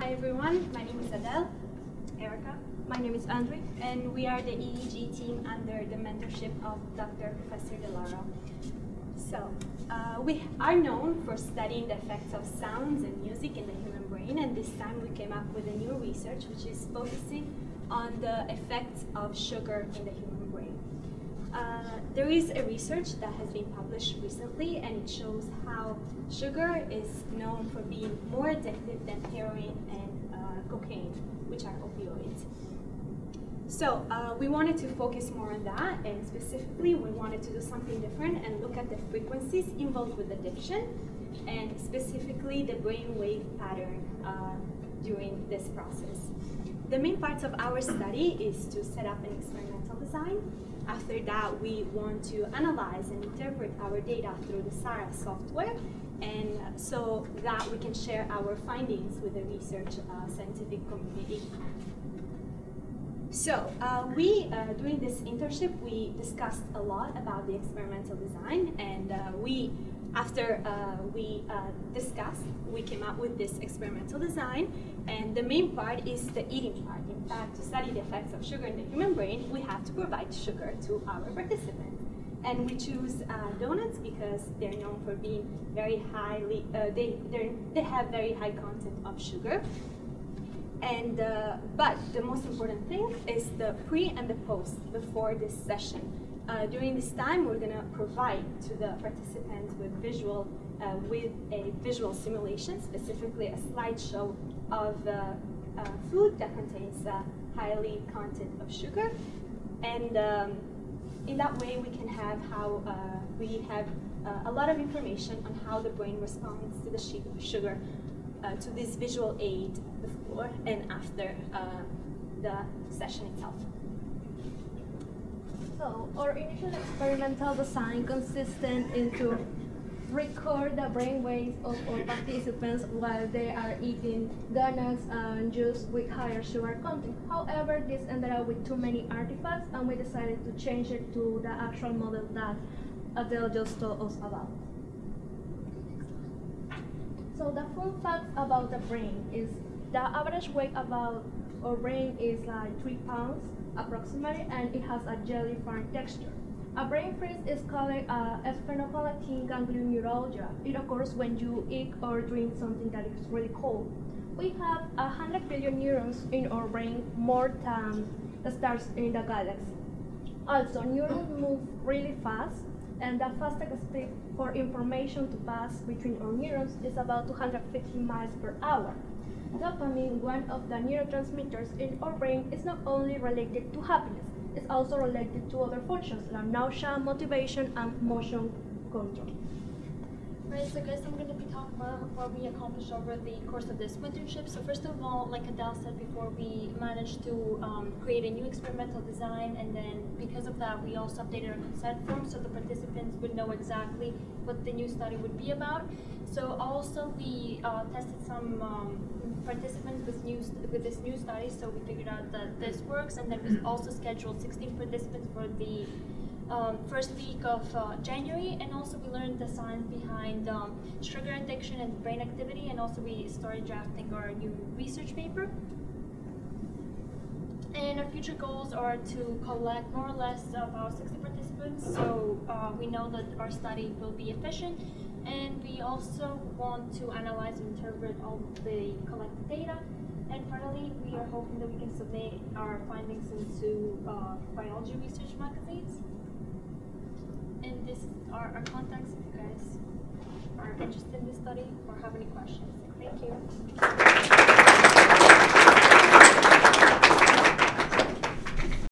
Hi everyone, my name is Adele. Erica. My name is Andre, and we are the EEG team under the mentorship of Dr. Professor Delara. So, uh, we are known for studying the effects of sounds and music in the human brain, and this time we came up with a new research which is focusing on the effects of sugar in the human brain. Uh, there is a research that has been published recently, and it shows how sugar is known for being more addictive than heroin and uh, cocaine, which are opioids. So uh, we wanted to focus more on that, and specifically, we wanted to do something different and look at the frequencies involved with addiction, and specifically the brainwave pattern uh, during this process. The main parts of our study is to set up an experimental design. After that, we want to analyze and interpret our data through the SARA software, and so that we can share our findings with the research uh, scientific community. So uh, we, uh, during this internship, we discussed a lot about the experimental design, and uh, we, after uh, we uh, discussed, we came up with this experimental design, and the main part is the eating part. In fact, to study the effects of sugar in the human brain, we have to provide sugar to our participants. And we choose uh, donuts because they're known for being very highly, they, they have very high content of sugar. And uh, but the most important thing is the pre and the post before this session. Uh, during this time, we're going to provide to the participants with visual uh, with a visual simulation, specifically a slideshow of uh, uh, food that contains uh, highly content of sugar, and um, in that way we can have how we have a lot of information on how the brain responds to the sugar uh, to this visual aid before and after uh, the session itself. So our initial experimental design consisted into record the brain waves of all participants while they are eating donuts and juice with higher sugar content. However, this ended up with too many artifacts and we decided to change it to the actual model that Adele just told us about. So the fun fact about the brain is the average weight about our brain is like three pounds approximately, and it has a jelly-firm texture. A brain freeze is called a sphenopalatine ganglioneuralgia. It occurs when you eat or drink something that is really cold. We have 100 billion neurons in our brain, more than the stars in the galaxy. Also, neurons move really fast, and the fastest speed for information to pass between our neurons is about 250 miles per hour. Dopamine, one of the neurotransmitters in our brain, is not only related to happiness, it's also related to other functions like nausea, motivation, and motion control. Right, so guys, I'm going to be talking about what we accomplished over the course of this internship. So first of all, like Adele said before, we managed to um, create a new experimental design, and then because of that, we also updated our consent form so the participants would know exactly what the new study would be about. So also we uh, tested some um, participants with new with this new study, so we figured out that this works, and then we also scheduled 16 participants for the um, first week of uh, January, and also we learned the science behind um, sugar addiction and brain activity, and also we started drafting our new research paper. And our future goals are to collect more or less about 60 participants, so uh, we know that our study will be efficient, and we also want to analyze and interpret all the collected data. And finally, we are hoping that we can submit our findings into uh, biology research magazines and this are our contacts if you guys are interested in this study or have any questions. Thank you.